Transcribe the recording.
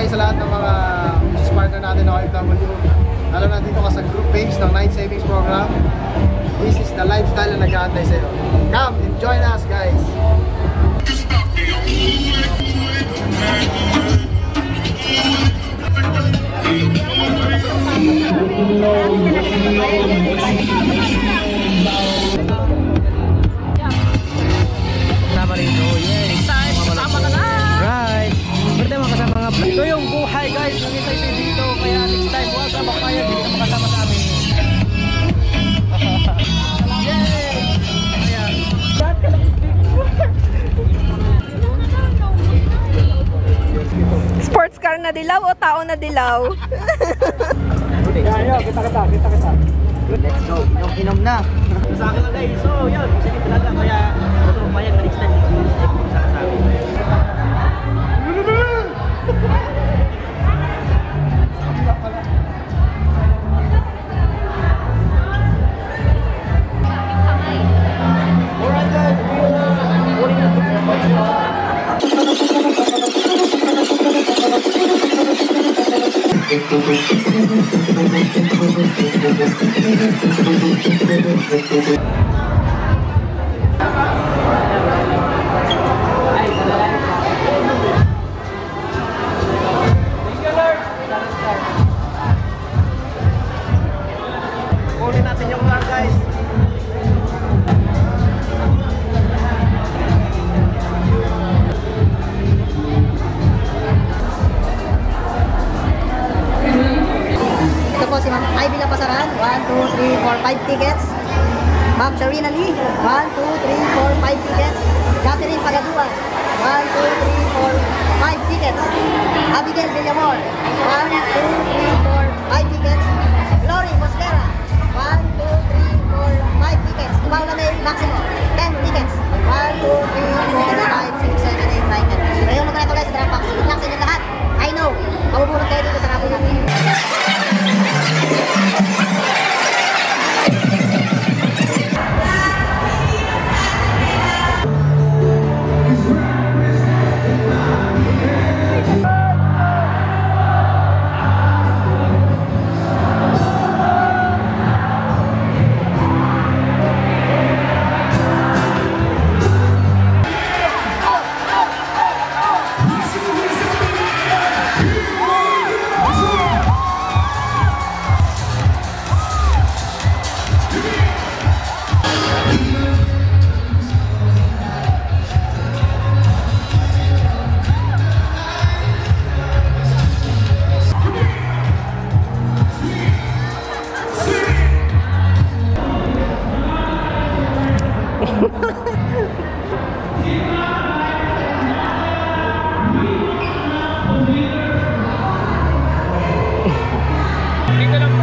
guys sa lahat ng mga business partner natin na OFW. Lalo na dito ka sa group page ng Night Savings Program. This is the lifestyle na nag-aantay sa'yo. Come and join us guys! Kasama guys. Nangitay sa dito. Kaya next time, huwag ka makaya. Hindi ka makasama sa amin. Yay! Ayan. Sports car na dilaw o tao na dilaw? Let's go. Yung inom na. sa akin lang guys. So, yun. Sige talaga. Kaya, Thank you. 5 tickets. Ma'am Sharina Lee. 1, 2, 3, 4, 5 tickets. Catherine Pagadua. 1, 2, 3, 4, 5 tickets. Abigail Villamor. 1, 2, 3, 4, 5 tickets. Glory Mosquera. 1, திங்களம்